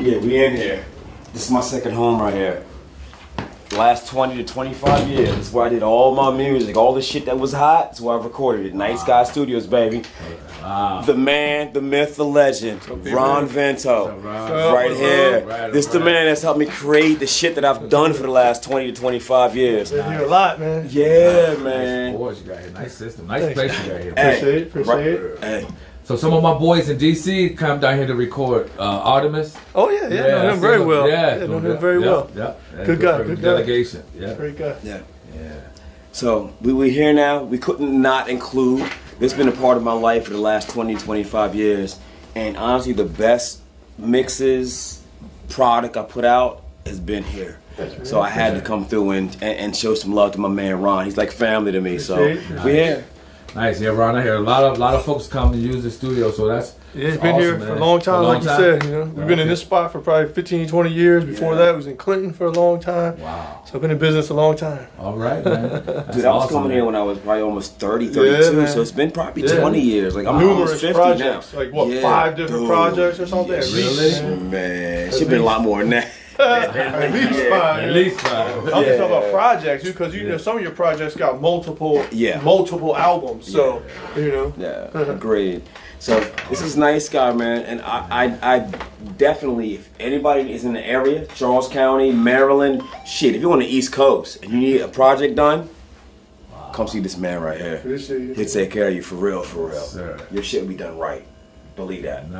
Yeah, we in here. This is my second home right here. Last 20 to 25 years. This is where I did all my music, all the shit that was hot. That's where I recorded it. Night Sky Studios, baby. Wow. The man, the myth, the legend, Ron Vento, Ron. right here. Right, this the man that's helped me create the shit that I've done for the last 20 to 25 years. Been here a lot, man. Yeah, Nice man. boys you got here. Nice system. Nice Thanks. place you got here. Hey, Appreciate it, appreciate right- it. Hey, So some of my boys in DC come down here to record uh, Artemis. Oh yeah, yeah, I know him very well. Yeah, Yeah, know yeah, him very yeah, well. Yeah, yeah. Good guy, good the guy. Delegation. Yeah, Great guy. yeah. yeah. So we we here now. We couldn't not include. This has been a part of my life for the last 20, 25 years. And honestly, the best mixes, product I put out has been here. So I had to come through and, and, and show some love to my man Ron. He's like family to me. So Appreciate we here. Nice. Yeah, Ron. I hear a lot of lot of folks come to use the studio, so that's Yeah, he's been awesome, here for a long time, A long like you said. You know, we've been in this spot for probably 15, 20 years. Before Yeah. that, was in Clinton for a long time. Wow. So I've been in business a long time. All right, man. That's Dude, I was coming man. here when I was probably almost 30, 32. man. so it's been probably Yeah. 20 years. Like I'm Numerous almost 50 projects, now. like what, Yeah, five different dude. projects or something? Yeah, really? man. Man, should been a lot more than that. At least five. At least five. I'm just talking Yeah. about projects because you know some of your projects got multiple, Yeah. multiple albums. So you know, Yeah, agreed. So this is nice guy, man, and I, I, I definitely, if anybody is in the area, Charles County, Maryland, shit, if you're on the East Coast and you need a project done, come see this man right here. Appreciate it. He'll take care of you for real, for real. Sir. Your shit will be done right. Believe that. Nice.